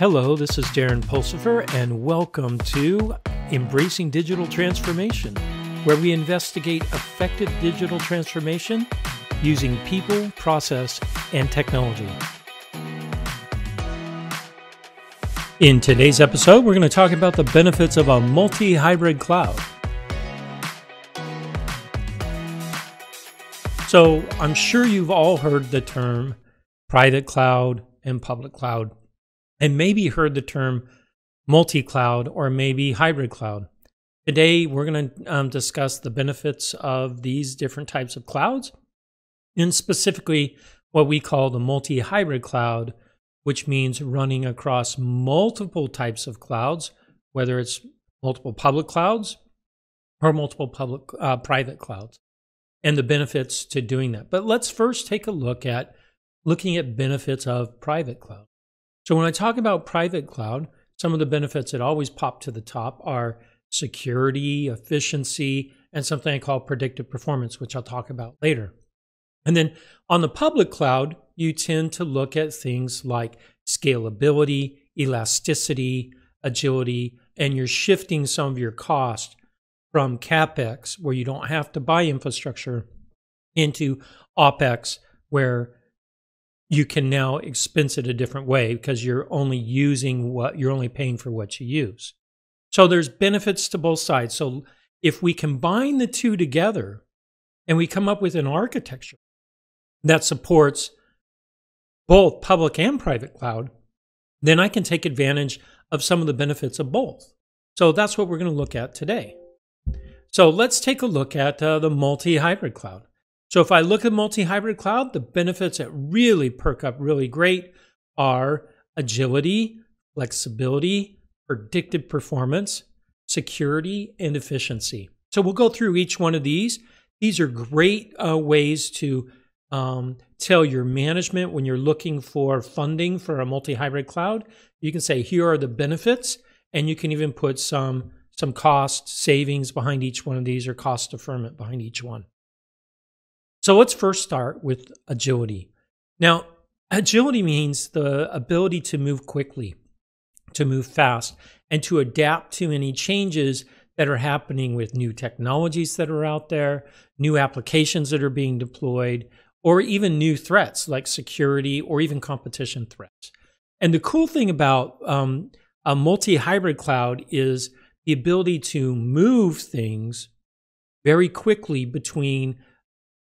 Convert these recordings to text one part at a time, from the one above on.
Hello, this is Darren Pulsipher, and welcome to Embracing Digital Transformation, where we investigate effective digital transformation using people, process, and technology. In today's episode, we're going to talk about the benefits of a multi hybrid cloud. So, I'm sure you've all heard the term private cloud and public cloud and maybe heard the term multi cloud or maybe hybrid cloud. Today, we're going to um, discuss the benefits of these different types of clouds, and specifically what we call the multi hybrid cloud, which means running across multiple types of clouds, whether it's multiple public clouds or multiple public uh, private clouds, and the benefits to doing that. But let's first take a look at looking at benefits of private cloud. So when I talk about private cloud, some of the benefits that always pop to the top are security, efficiency, and something I call predictive performance, which I'll talk about later. And then on the public cloud, you tend to look at things like scalability, elasticity, agility, and you're shifting some of your cost from capex, where you don't have to buy infrastructure, into opex, where you can now expense it a different way because you're only using what you're only paying for what you use. So there's benefits to both sides. So if we combine the two together and we come up with an architecture that supports both public and private cloud, then I can take advantage of some of the benefits of both. So that's what we're going to look at today. So let's take a look at uh, the multi hybrid cloud. So if I look at multi-hybrid cloud, the benefits that really perk up really great are agility, flexibility, predictive performance, security, and efficiency. So we'll go through each one of these. These are great uh, ways to um, tell your management when you're looking for funding for a multi-hybrid cloud. You can say, here are the benefits, and you can even put some some cost savings behind each one of these or cost deferment behind each one. So let's first start with agility. Now, agility means the ability to move quickly, to move fast, and to adapt to any changes that are happening with new technologies that are out there, new applications that are being deployed, or even new threats like security or even competition threats. And the cool thing about um, a multi hybrid cloud is the ability to move things very quickly between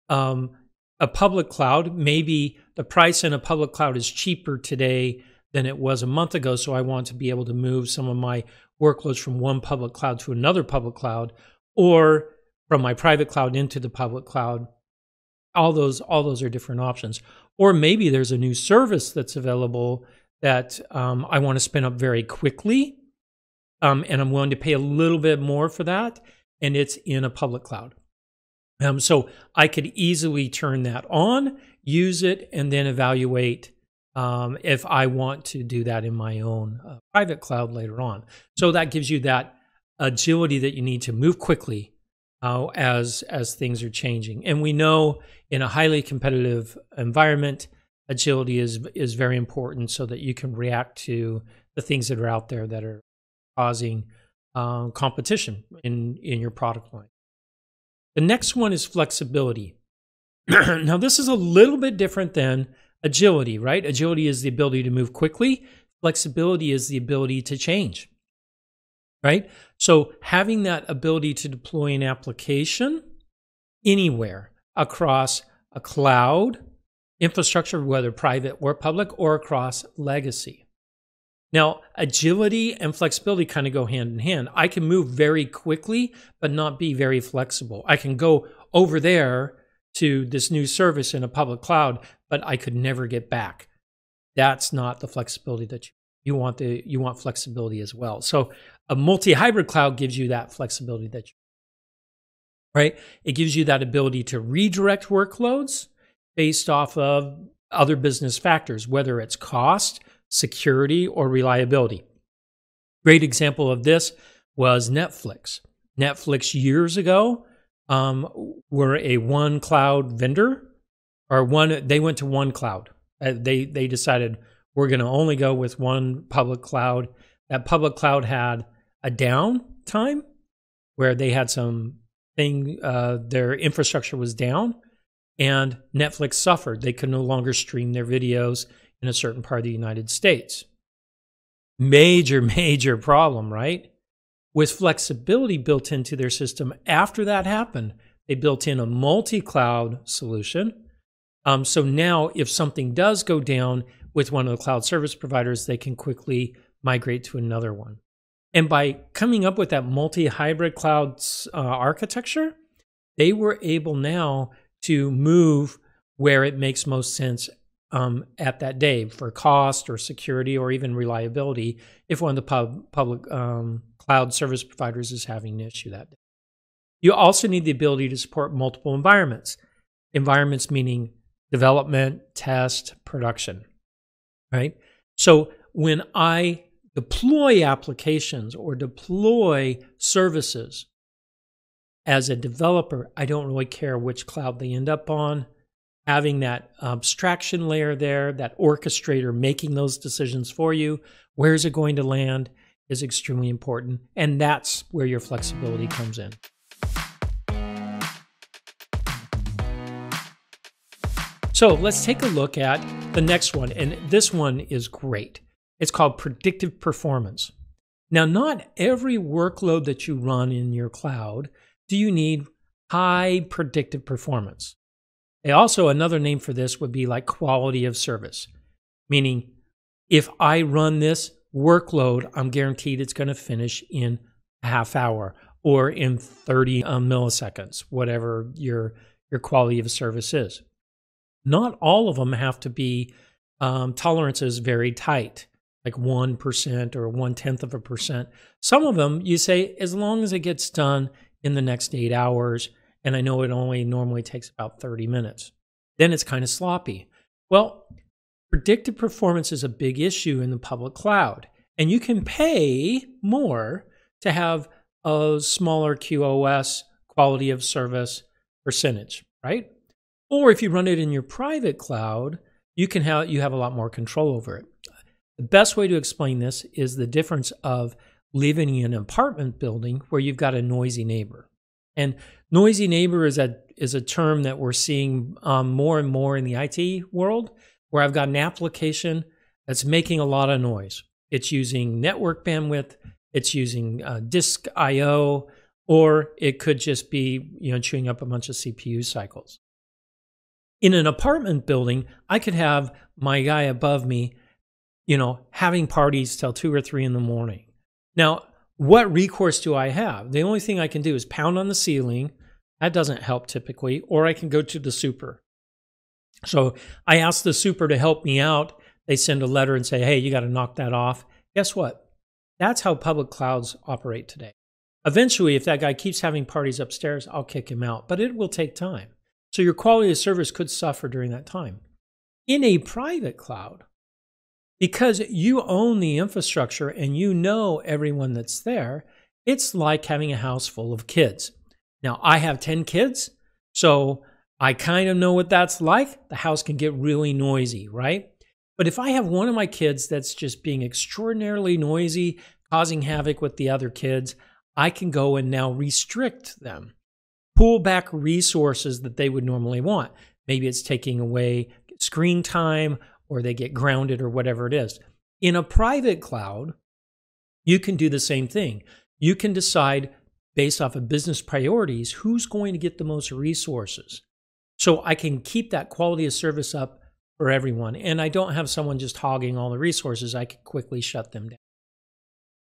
um, a public cloud, maybe the price in a public cloud is cheaper today than it was a month ago. So I want to be able to move some of my workloads from one public cloud to another public cloud or from my private cloud into the public cloud. All those, all those are different options. Or maybe there's a new service that's available that um, I want to spin up very quickly. Um, and I'm willing to pay a little bit more for that. And it's in a public cloud. Um, so I could easily turn that on, use it, and then evaluate um, if I want to do that in my own uh, private cloud later on. So that gives you that agility that you need to move quickly uh, as as things are changing. And we know in a highly competitive environment, agility is is very important so that you can react to the things that are out there that are causing uh, competition in in your product line. The next one is flexibility. now, this is a little bit different than agility, right? Agility is the ability to move quickly, flexibility is the ability to change, right? So, having that ability to deploy an application anywhere across a cloud infrastructure, whether private or public, or across legacy. Now, agility and flexibility kind of go hand in hand. I can move very quickly, but not be very flexible. I can go over there to this new service in a public cloud, but I could never get back. That's not the flexibility that you, you want. The you want flexibility as well. So a multi-hybrid cloud gives you that flexibility that you right. It gives you that ability to redirect workloads based off of other business factors, whether it's cost, security, or reliability. Great example of this was Netflix. Netflix years ago um, were a one cloud vendor, or one. They went to one cloud. Uh, they they decided we're going to only go with one public cloud. That public cloud had a downtime where they had some thing, uh, their infrastructure was down, and Netflix suffered. They could no longer stream their videos in a certain part of the United States. Major, major problem, right? With flexibility built into their system after that happened, they built in a multi cloud solution. Um, so now, if something does go down with one of the cloud service providers, they can quickly migrate to another one. And by coming up with that multi hybrid cloud uh, architecture, they were able now to move where it makes most sense um, at that day for cost or security or even reliability if one of the pub, public um, cloud service providers is having an issue that day. You also need the ability to support multiple environments. Environments meaning development, test, production, right? So when I deploy applications or deploy services as a developer, I don't really care which cloud they end up on. Having that abstraction layer there, that orchestrator making those decisions for you, where is it going to land, is extremely important. And that's where your flexibility comes in. So let's take a look at the next one. And this one is great. It's called predictive performance. Now, not every workload that you run in your cloud do you need high predictive performance. They also, another name for this would be like quality of service, meaning if I run this workload, I'm guaranteed it's going to finish in a half hour or in 30 uh, milliseconds, whatever your, your quality of service is. Not all of them have to be um, tolerances very tight, like 1% or one tenth of a percent. Some of them, you say, as long as it gets done in the next eight hours, and I know it only normally takes about 30 minutes, then it's kind of sloppy. Well, predictive performance is a big issue in the public cloud, and you can pay more to have a smaller QoS quality of service percentage, right? Or if you run it in your private cloud, you can have you have a lot more control over it. The best way to explain this is the difference of living in an apartment building where you've got a noisy neighbor. And noisy neighbor is a is a term that we're seeing um, more and more in the IT world, where I've got an application that's making a lot of noise. It's using network bandwidth, it's using uh, disk I/O, or it could just be you know chewing up a bunch of CPU cycles. In an apartment building, I could have my guy above me, you know, having parties till two or three in the morning. Now, what recourse do I have? The only thing I can do is pound on the ceiling. That doesn't help typically, or I can go to the super. So I ask the super to help me out. They send a letter and say, hey, you got to knock that off. Guess what? That's how public clouds operate today. Eventually, if that guy keeps having parties upstairs, I'll kick him out, but it will take time. So your quality of service could suffer during that time. In a private cloud, because you own the infrastructure and you know everyone that's there, it's like having a house full of kids. Now, I have 10 kids, so I kind of know what that's like. The house can get really noisy, right? But if I have one of my kids that's just being extraordinarily noisy, causing havoc with the other kids, I can go and now restrict them pull back resources that they would normally want. Maybe it's taking away screen time or they get grounded or whatever it is. In a private cloud, you can do the same thing. You can decide based off of business priorities who's going to get the most resources. So I can keep that quality of service up for everyone. And I don't have someone just hogging all the resources. I can quickly shut them down.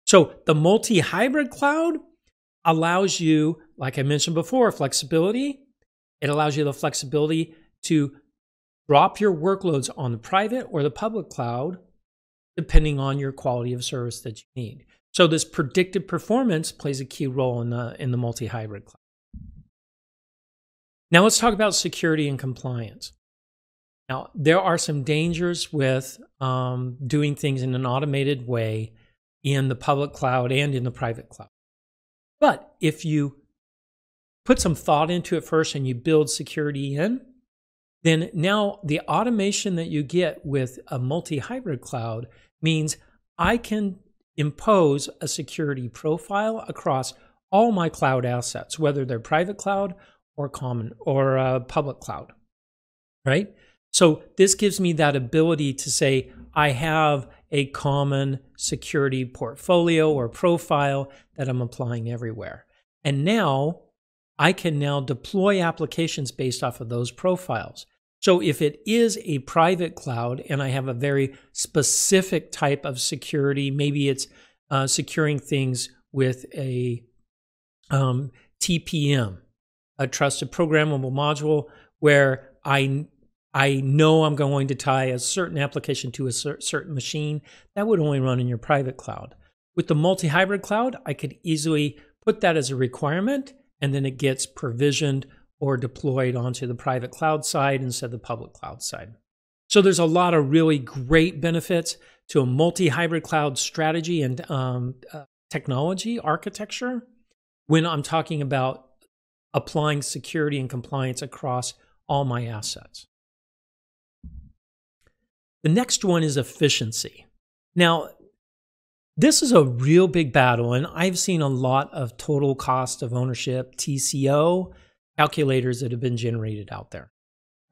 So the multi hybrid cloud allows you, like I mentioned before, flexibility. It allows you the flexibility to drop your workloads on the private or the public cloud, depending on your quality of service that you need. So this predictive performance plays a key role in the in the multi-hybrid cloud. Now let's talk about security and compliance. Now there are some dangers with um, doing things in an automated way in the public cloud and in the private cloud. But if you put some thought into it first and you build security in, then now the automation that you get with a multi hybrid cloud means I can impose a security profile across all my cloud assets, whether they're private cloud or common or uh, public cloud, right? So this gives me that ability to say, I have a common security portfolio or profile that I'm applying everywhere. And now I can now deploy applications based off of those profiles. So if it is a private cloud and I have a very specific type of security, maybe it's uh, securing things with a um, TPM, a trusted programmable module, where I I know I'm going to tie a certain application to a cer- certain machine. That would only run in your private cloud. With the multi-hybrid cloud, I could easily put that as a requirement and then it gets provisioned or deployed onto the private cloud side instead of the public cloud side. So there's a lot of really great benefits to a multi-hybrid cloud strategy and um, uh, technology architecture when I'm talking about applying security and compliance across all my assets. The next one is efficiency. Now, this is a real big battle, and I've seen a lot of total cost of ownership, TCO, calculators that have been generated out there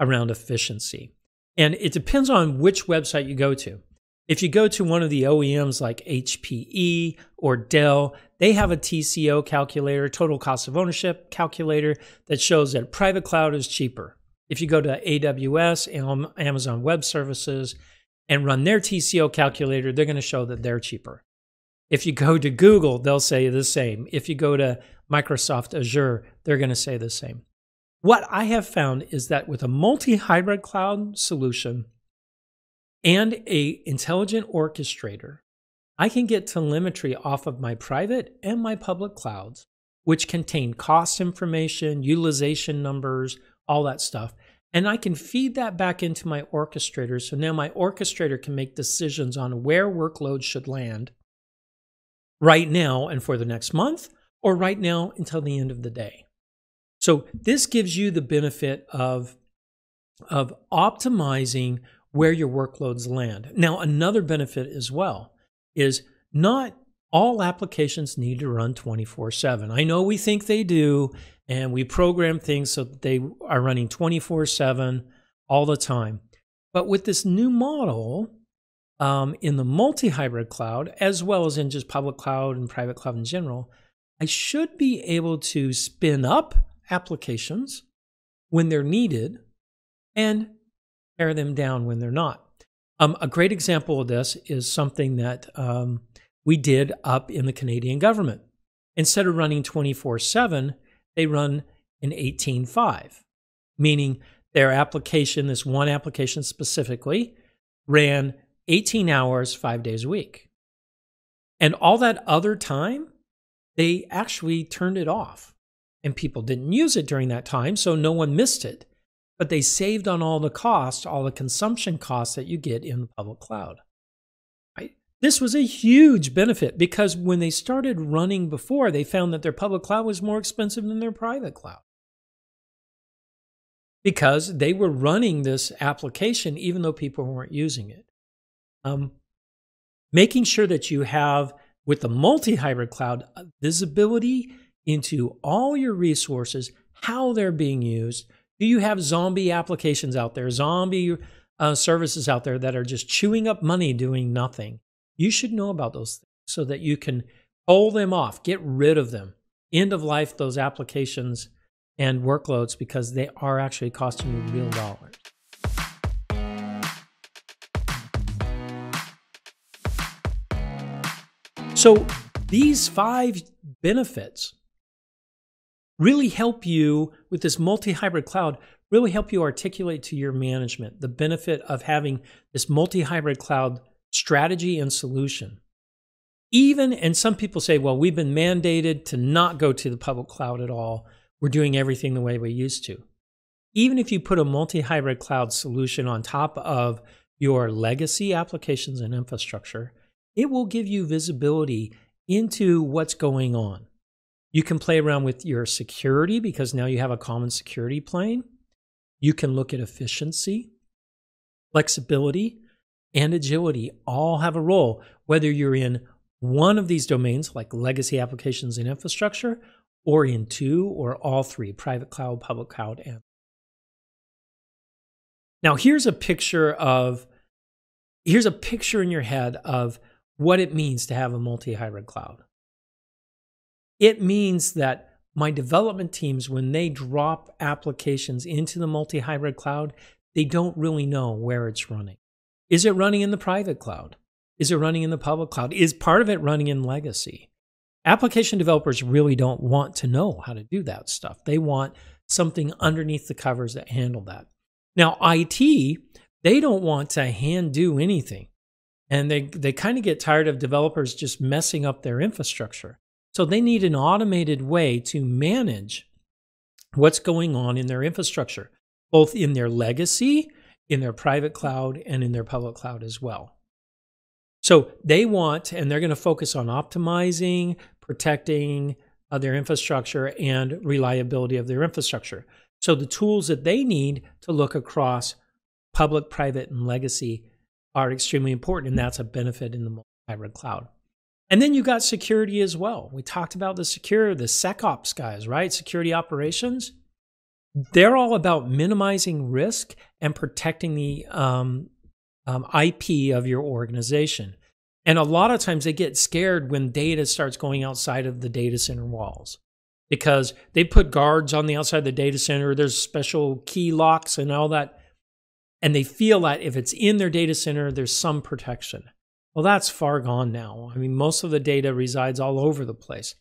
around efficiency. And it depends on which website you go to. If you go to one of the OEMs like HPE or Dell, they have a TCO calculator, total cost of ownership calculator, that shows that private cloud is cheaper. If you go to AWS and Amazon Web Services and run their TCO calculator, they're going to show that they're cheaper. If you go to Google, they'll say the same. If you go to Microsoft Azure, they're going to say the same. What I have found is that with a multi-hybrid cloud solution and a intelligent orchestrator, I can get telemetry off of my private and my public clouds, which contain cost information, utilization numbers, all that stuff. And I can feed that back into my orchestrator. So now my orchestrator can make decisions on where workloads should land right now and for the next month, or right now until the end of the day. So this gives you the benefit of, of optimizing where your workloads land. Now, another benefit as well is not all applications need to run 24 7. I know we think they do, and we program things so that they are running 24 7 all the time. But with this new model, um, in the multi hybrid cloud, as well as in just public cloud and private cloud in general, I should be able to spin up applications when they're needed and tear them down when they're not. Um, a great example of this is something that um, we did up in the Canadian government. Instead of running 24 7, they run an 18.5, meaning their application, this one application specifically, ran 18 hours, five days a week. And all that other time, they actually turned it off. And people didn't use it during that time, so no one missed it. But they saved on all the costs, all the consumption costs that you get in the public cloud. Right? This was a huge benefit because when they started running before, they found that their public cloud was more expensive than their private cloud because they were running this application even though people weren't using it. Um, making sure that you have, with the multi hybrid cloud, visibility into all your resources, how they're being used. Do you have zombie applications out there, zombie uh, services out there that are just chewing up money doing nothing? You should know about those things so that you can pull them off, get rid of them, end of life those applications and workloads because they are actually costing you real dollars. So these five benefits really help you with this multi-hybrid cloud really help you articulate to your management the benefit of having this multi-hybrid cloud strategy and solution. Even and some people say well we've been mandated to not go to the public cloud at all. We're doing everything the way we used to. Even if you put a multi-hybrid cloud solution on top of your legacy applications and infrastructure it will give you visibility into what's going on. You can play around with your security because now you have a common security plane. You can look at efficiency, flexibility, and agility all have a role, whether you're in one of these domains, like legacy applications and infrastructure, or in two or all three private cloud, public cloud, and now here's a picture of here's a picture in your head of what it means to have a multi-hybrid cloud. It means that my development teams, when they drop applications into the multi hybrid cloud, they don't really know where it's running. Is it running in the private cloud? Is it running in the public cloud? Is part of it running in legacy? Application developers really don't want to know how to do that stuff. They want something underneath the covers that handle that. Now, IT, they don't want to hand do anything. And they, they kind of get tired of developers just messing up their infrastructure. So they need an automated way to manage what's going on in their infrastructure, both in their legacy, in their private cloud, and in their public cloud as well. So they want, and they're going to focus on optimizing, protecting uh, their infrastructure and reliability of their infrastructure. So the tools that they need to look across public, private, and legacy are extremely important, and that's a benefit in the hybrid cloud. And then you got security as well. We talked about the secure, the SecOps guys, right? Security operations. They're all about minimizing risk and protecting the um, um, IP of your organization. And a lot of times they get scared when data starts going outside of the data center walls because they put guards on the outside of the data center. There's special key locks and all that. And they feel that if it's in their data center, there's some protection. Well, that's far gone now. I mean, most of the data resides all over the place.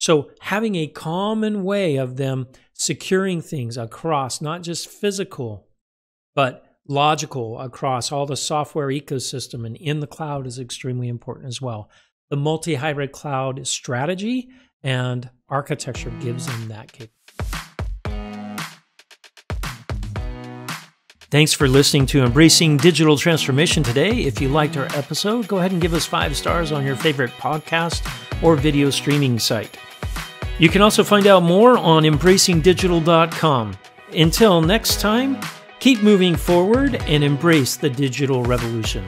So, having a common way of them securing things across not just physical, but logical across all the software ecosystem and in the cloud is extremely important as well. The multi hybrid cloud strategy and architecture gives them that capability. Thanks for listening to Embracing Digital Transformation today. If you liked our episode, go ahead and give us five stars on your favorite podcast or video streaming site. You can also find out more on embracingdigital.com. Until next time, keep moving forward and embrace the digital revolution.